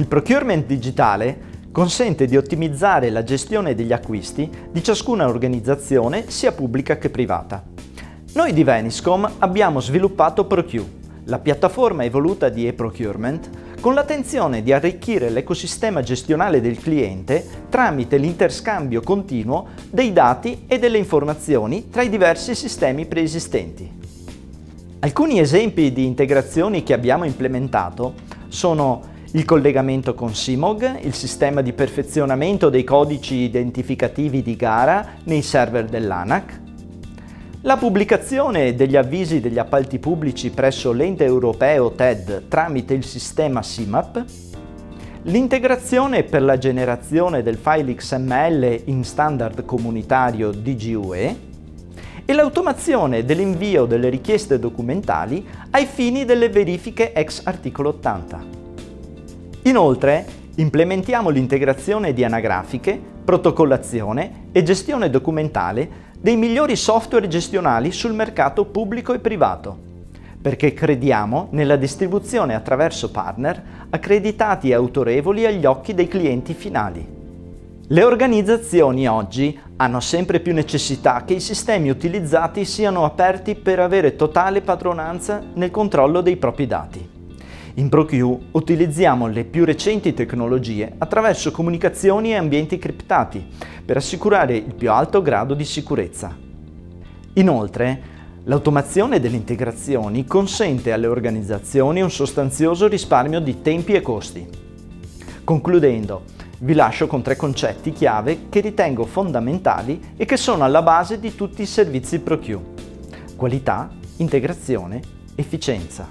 Il procurement digitale consente di ottimizzare la gestione degli acquisti di ciascuna organizzazione sia pubblica che privata. Noi di Veniscom abbiamo sviluppato ProQ, la piattaforma evoluta di e-procurement, con l'attenzione di arricchire l'ecosistema gestionale del cliente tramite l'interscambio continuo dei dati e delle informazioni tra i diversi sistemi preesistenti. Alcuni esempi di integrazioni che abbiamo implementato sono il collegamento con SIMOG, il sistema di perfezionamento dei codici identificativi di gara nei server dell'ANAC, la pubblicazione degli avvisi degli appalti pubblici presso l'ente europeo TED tramite il sistema SIMAP, l'integrazione per la generazione del file XML in standard comunitario DGUE e. L'automazione dell'invio delle richieste documentali ai fini delle verifiche ex articolo 80. Inoltre, implementiamo l'integrazione di anagrafiche, protocollazione e gestione documentale dei migliori software gestionali sul mercato pubblico e privato, perché crediamo nella distribuzione attraverso partner accreditati e autorevoli agli occhi dei clienti finali. Le organizzazioni oggi hanno sempre più necessità che i sistemi utilizzati siano aperti per avere totale padronanza nel controllo dei propri dati. In ProQ utilizziamo le più recenti tecnologie attraverso comunicazioni e ambienti criptati per assicurare il più alto grado di sicurezza. Inoltre, l'automazione delle integrazioni consente alle organizzazioni un sostanzioso risparmio di tempi e costi. Concludendo, vi lascio con tre concetti chiave che ritengo fondamentali e che sono alla base di tutti i servizi ProQ. Qualità, integrazione, efficienza.